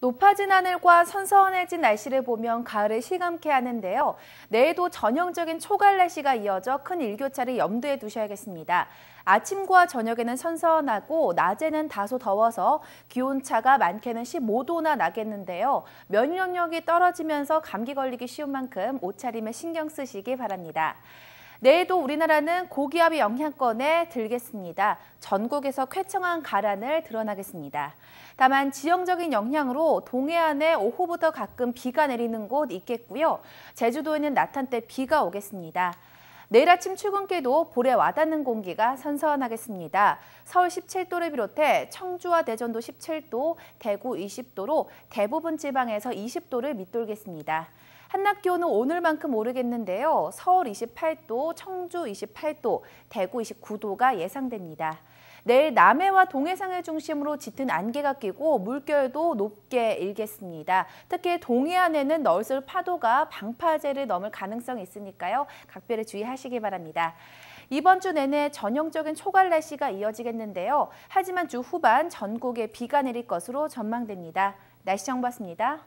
높아진 하늘과 선선해진 날씨를 보면 가을을 실감케 하는데요. 내일도 전형적인 초가을 날씨가 이어져 큰 일교차를 염두에 두셔야겠습니다. 아침과 저녁에는 선선하고 낮에는 다소 더워서 기온차가 많게는 15도나 나겠는데요. 면역력이 떨어지면서 감기 걸리기 쉬운 만큼 옷차림에 신경 쓰시기 바랍니다. 내일도 우리나라는 고기압의 영향권에 들겠습니다. 전국에서 쾌청한 가란을 드러나겠습니다. 다만 지형적인 영향으로 동해안에 오후부터 가끔 비가 내리는 곳 있겠고요. 제주도에는 낮 한때 비가 오겠습니다. 내일 아침 출근길도 볼에 와닿는 공기가 선선하겠습니다. 서울 17도를 비롯해 청주와 대전도 17도, 대구 20도로 대부분 지방에서 20도를 밑돌겠습니다. 한낮 기온은 오늘만큼 오르겠는데요. 서울 28도, 청주 28도, 대구 29도가 예상됩니다. 내일 남해와 동해상을 중심으로 짙은 안개가 끼고 물결도 높게 일겠습니다. 특히 동해안에는 널설 파도가 방파제를 넘을 가능성이 있으니까요. 각별히 주의하시기 바랍니다. 이번 주 내내 전형적인 초갈 날씨가 이어지겠는데요. 하지만 주 후반 전국에 비가 내릴 것으로 전망됩니다. 날씨 정보였습니다.